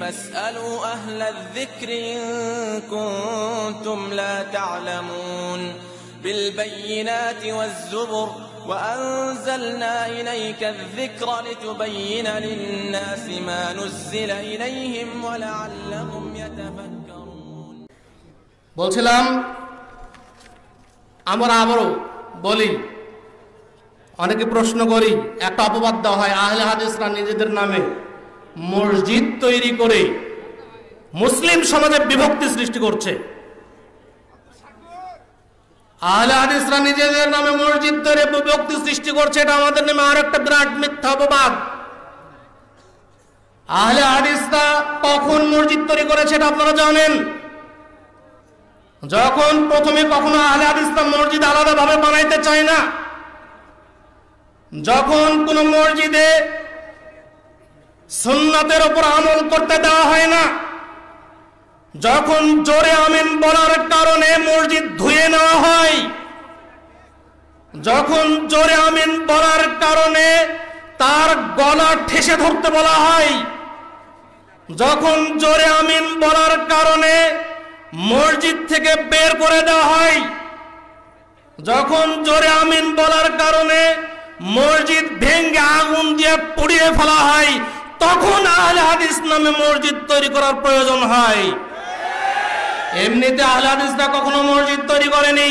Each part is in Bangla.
فاسألوا أهل الذكر إن كنتم لا تعلمون بالبينات والزبر وأنزلنا إليك الذكر لتبين للناس ما نزل إليهم ولعلهم يتفكرون বলছিলাম আমরা আবারও বলি অনেকে প্রশ্ন করি একটা অপবাদ দেওয়া হয় আহলে হাদিসরা নিজেদের নামে মসজিদ তৈরি করে মুসলিম সমাজে বিভক্তি সৃষ্টি করছে। আহলে হাদিসরা নিজেদের নামে মসজিদ তৈরি বিভক্তি সৃষ্টি করছে, এটা আমাদের নামে আর একটা বিরাট মিথ্যা অপবাদ। আহলে হাদিসরা কখন মসজিদ তৈরি করেছে এটা আপনারা জানেন? যখন প্রথমে কখনো আহলে হাদিসরা মসজিদ আলাদাভাবে বানাইতে চায় না, যখন কোন মসজিদে সুন্নাতের ওপর আমল করতে দেওয়া হয় না। যখন জোরে আমিন বলার কারণে মসজিদ ধুয়ে নেওয়া হয়, যখন জোরে আমিন বলার কারণে তার গলা ঠেসে ধরতে বলা হয়, যখন জোরে আমিন বলার কারণে মসজিদ থেকে বের করে দেওয়া হয়, যখন জোরে আমিন বলার কারণে মসজিদ ভেঙ্গে আগুন দিয়ে পুড়িয়ে ফেলা হয় তখন আহলে হাদিস নামে মসজিদ তৈরি করার প্রয়োজন হয়। এমনিতে আহলে হাদিসরা কখনো মসজিদ তৈরি করেনি।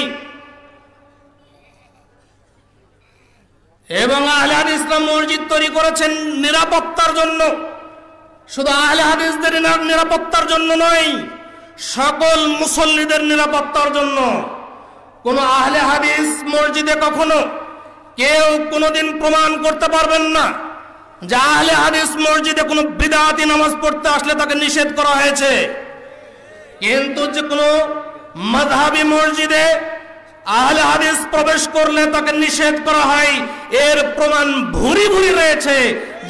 এবং আহলে হাদিসরা মসজিদ তৈরি করেছেন নিরাপত্তার জন্য। শুধু আহলে হাদিসদের নিরাপত্তার জন্য নয়, সকল মুসল্লিদের নিরাপত্তার জন্য। কোন আহলে হাদিস মসজিদে কখনো কেউ কোনোদিন প্রমাণ করতে পারবেন না। যে আহলে হাদিস মসজিদে কোনো বিদাতি নামাজ পড়তে আসলে তাকে নিষেধ করা হয়েছে। কিন্তু যে কোনো মাযহাবী মসজিদে আহলে হাদিস প্রবেশ করলে তাকে নিষেধ করা হয়, এর প্রমাণ ভুরি ভুরি রয়েছে।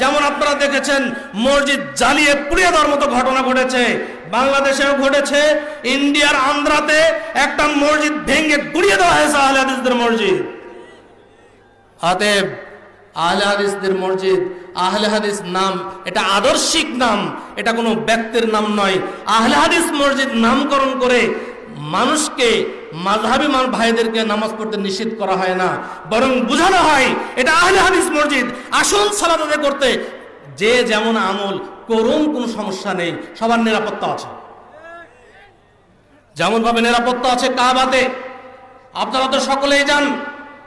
যেমন আপনারা দেখেছেন, মসজিদ জ্বালিয়ে পুড়িয়ে দেওয়ার মতো ঘটনা ঘটেছে। বাংলাদেশেও ঘটেছে, ইন্ডিয়ার আন্ধ্রাতে একটা মসজিদ ভেঙে গুড়িয়ে দেওয়া হয়েছে আহলে হাদিসদের মসজিদ। অতএব আহলে হাদিসদের মসজিদ, আহলে হাদিস নাম, এটা আদর্শিক নাম, এটা কোনো ব্যক্তির নাম নয়। আহলে হাদিস মসজিদ নামকরণ করে মানুষকে মাঝহাবি ভাইদেরকে নামাজ পড়তে নিষেধ করা হয় না। বরং বোঝানো হয়, এটা আহলে হাদিস মসজিদ, আসল সালাদ করতে যে যেমন আমল করুন, কোনো সমস্যা নেই, সবার নিরাপত্তা আছে। যেমন ভাবে নিরাপত্তা আছে কাবাতে, আপনারা তো সকলেই যান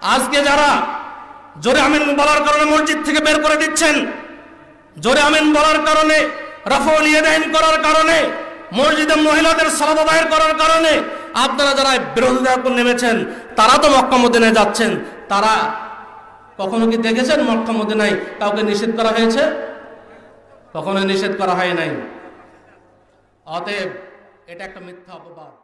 আজকে যারা জোরে আমিন বলার কারণে মসজিদ থেকে বের করে দিচ্ছেন। জোরে আমিন বলার কারণে রাফল ইয়েদাইন করার কারণে, মসজিদে মহিলাদের সালাদ আদায়ের করার কারণে আপনারা যারা বিরোধিতা নেমেছেন, তারা তো মক্কা মদিনায় যাচ্ছেন। তারা কখনো কি দেখেছেন মক্কা মদিনায় কাউকে নিষেধ করা হয়েছে? কখনো নিষেধ করা হয় নাই। অতএব এটা একটা মিথ্যা অপবাদ।